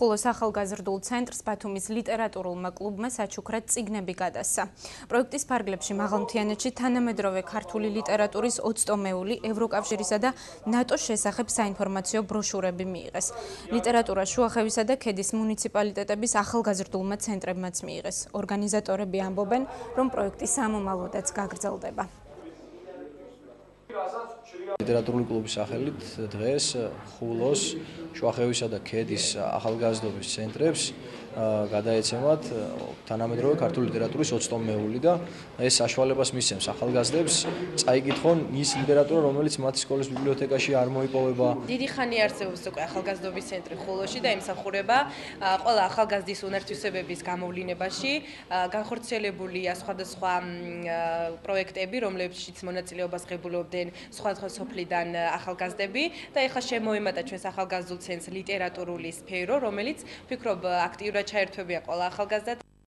ხულოს ახალგაზრდულ ცენტრს ბათუმის ლიტერატურულმა კლუბმა საჩუქრად წიგნები გადასცა. პროექტის ფარგლებში მაღალმთიანეთში თანამედროვე ქართული ლიტერატურის 20 ტომეული ევროკავშირისა და ნატოს შესახებ საინფორმაციო ბროშურები მიიღეს. ლიტერატურა შუახევისა და ქედის მუნიციპალიტეტების ახალგაზრდულმა ცენტრებმაც მიიღეს. ორგანიზატორები ამბობენ, რომ პროექტი სამომავლოდაც გაგრძელდება. ლიტერატურული კლუბის სახელით დღეს ხულოს შუახევისა და ქედის ახალგაზრდობის ცენტრებს გადაეცემათ თანამედროვე ქართული ლიტერატურის 20 ტომეული და ეს საშუალებას მისცემს ახალგაზრდებს წაიკითხონ ის ლიტერატურა რომელიც მათი სკოლის ბიბლიოთეკაში არ მოიპოვება. დიდი ხანი არსებობს უკვე ახალგაზრდობის ცენტრი ხულოში და იმსახურება ყველა ახალგაზრდის უნარ-თვისებების გამოვლინებაში განხორციელებულია სხვადასხვა პროექტები რომლებშიც მონაწილეობას ღებულობდნენ სხვადასხვა სოფლიდან ახალგაზრდები და ეხლა შემოემატა ჩვენს ახალგაზრდულ ცენტრს ლიტერატურული სფერო რომელიც ფიქრობ აქტიურად ჩაერთვებია ყველა ახალგაზრდა